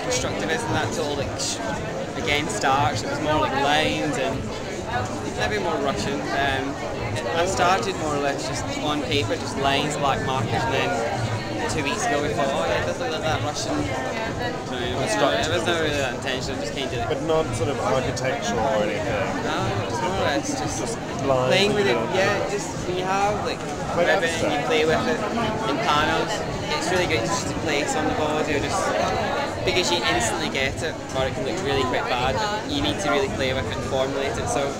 constructivism that tool like against arcs. It was more like lines and it's maybe more Russian. Um, I started more or less just on paper, just lines, black markers, and then two weeks ago we thought, oh yeah, it look like that Russian. So, it, was not, it was really that intentional, just kind of. But not sort of architectural or anything. No, it's more or less just, Just playing with it. and- Yeah, just when you have like ribbon and you play with it in panels, it's really good to just to place on the body or just because you instantly get it, or it can look really quite bad. You need to really play with it and formulate it. So